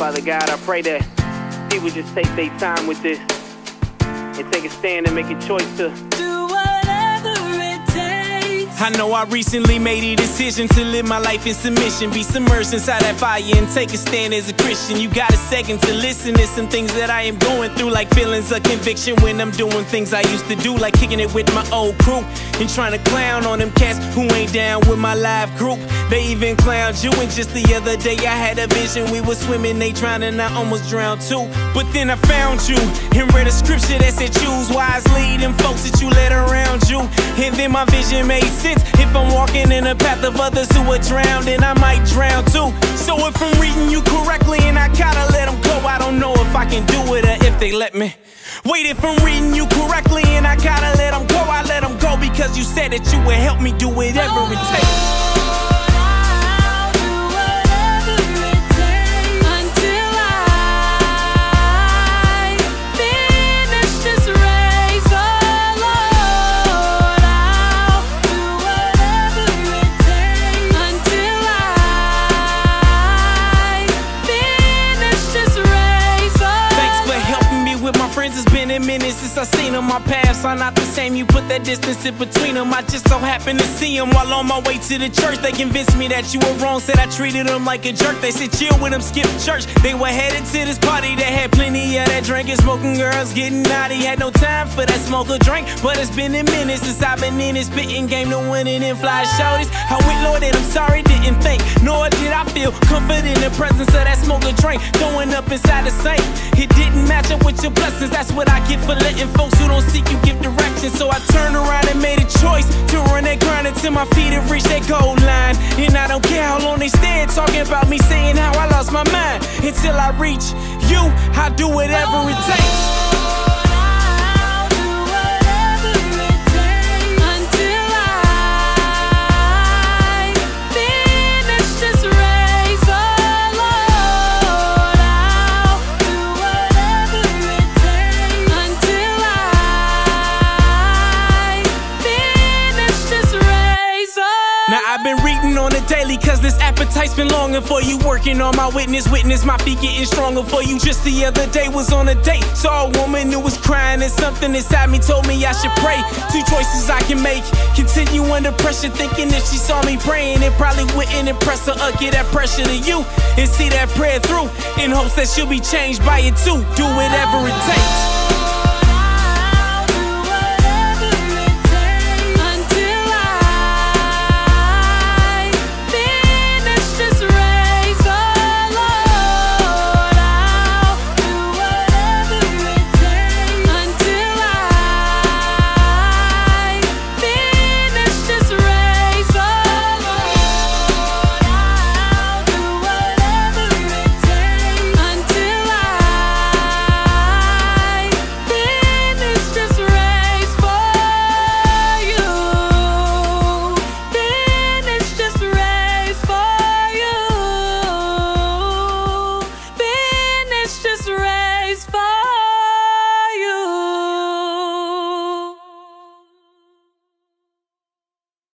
Father God, I pray that people just take their time with this and take a stand and make a choice to I know I recently made a decision to live my life in submission. Be submerged inside that fire and take a stand as a Christian. You got a second to listen to some things that I am going through, like feelings of conviction when I'm doing things I used to do, like kicking it with my old crew and trying to clown on them cats who ain't down with my live group. They even clowned you, and just the other day I had a vision. We were swimming, they drowned, and I almost drowned too. But then I found you and read a scripture that said, Choose wisely them folks that you let around then my vision made sense. If I'm walking in the path of others who are drowned, then I might drown too. So if I'm reading you correctly and I gotta let them go, I don't know if I can do it or if they let me. Wait, if I'm reading you correctly and I gotta let them go, I let them go because you said that you would help me do whatever it takes. Been a minute since I seen them. My paths are not the same. You put that distance in between them. I just so happen to see them while on my way to the church. They convinced me that you were wrong. Said I treated them like a jerk. They said chill with them, skip church. They were headed to this party that had plenty of that drinking, smoking girls, getting naughty. Had no time for that smoke or drink. But it's been a minute since I've been in this spitting game. No winning and fly shouties. I went Lord and I'm sorry, didn't think. Nor did I feel comfort in the presence of that smoke or drink. Throwing up inside the saint. It didn't match up with your blessings. That's what I get for letting folks who don't seek you give direction. So I turned around and made a choice to run that grind until my feet have reached that goal line. And I don't care how long they stand talking about me saying how I lost my mind. Until I reach you, I do whatever it takes. The daily cause this appetite's been longing for you. Working on my witness, witness my feet getting stronger for you. Just the other day was on a date Saw a woman who was crying and something inside me told me I should pray. Two choices I can make Continue under pressure thinking if she saw me praying It probably wouldn't impress her or get that pressure to you And see that prayer through In hopes that she'll be changed by it too. Do whatever it takes